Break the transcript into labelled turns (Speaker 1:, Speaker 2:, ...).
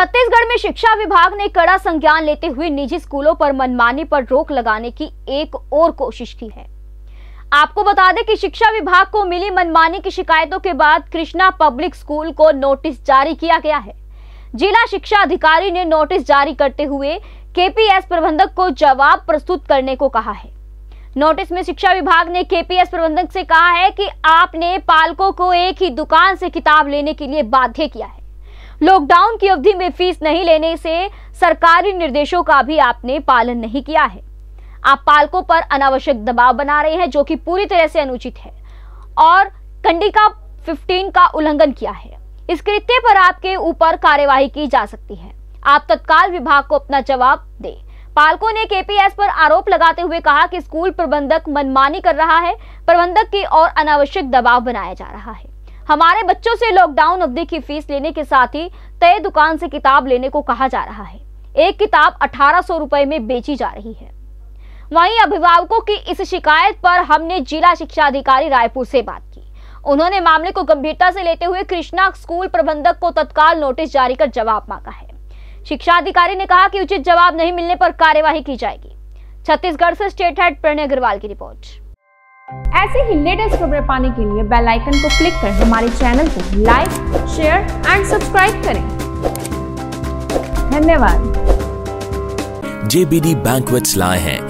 Speaker 1: छत्तीसगढ़ में शिक्षा विभाग ने कड़ा संज्ञान लेते हुए निजी स्कूलों पर मनमानी पर रोक लगाने की एक और कोशिश की है। आपको बता दें कि शिक्षा विभाग को मिली मनमानी की शिकायतों के बाद कृष्णा पब्लिक स्कूल को नोटिस जारी किया गया है। जिला शिक्षा अधिकारी ने नोटिस जारी करते हुए केपीएस प्रबंधक को जवाब प्रस्तुत करने को कहा है। नोटिस में शिक्षा विभाग ने केपीएस प्रबंधक से कहा है कि आपने पालकों को एक ही दुकान से किताब लेने के लिए बाध्य किया है। लॉकडाउन की अवधि में फ़ीस नहीं लेने से सरकारी निर्देशों का भी आपने पालन नहीं किया है। आप पालकों पर अनावश्यक दबाव बना रहे हैं, जो कि पूरी तरह से अनुचित है। और कंडिका 15 का उल्लंघन किया है। इस कृत्य पर आपके ऊपर कार्यवाही की जा सकती है। आप तत्काल विभाग को अपना जवाब दें। पालकों ने केपीएस पर आरोप लगाते हुए कहा कि स्कूल प्रबंधक मनमानी कर रहा है। प्रबंधक की और अनावश्यक दबाव बनाया जा रहा है। हमारे बच्चों से लॉकडाउन अवधि की फ़ीस लेने के साथ ही तय दुकान से किताब लेने को कहा जा रहा है। एक किताब अठारह सौ रुपए में बेची जा रही है। वहीं अभिभावकों की इस शिकायत पर हमने जिला शिक्षा अधिकारी रायपुर से बात की। उन्होंने मामले को गंभीरता से लेते हुए कृष्णा स्कूल प्रबंधक को तत्काल नोटिस जारी कर जवाब मांगा है। शिक्षा अधिकारी ने कहा कि उचित जवाब नहीं मिलने पर कार्यवाही की जाएगी। छत्तीसगढ़ से स्टेट हेड प्रणय अग्रवाल की रिपोर्ट।
Speaker 2: ऐसे ही लेटेस्ट खबरें पाने के लिए बेल आइकन को क्लिक कर हमारे चैनल को लाइक, शेयर एंड सब्सक्राइब करें। धन्यवाद।
Speaker 3: जेबीडी बैंकवेट्स लाए हैं।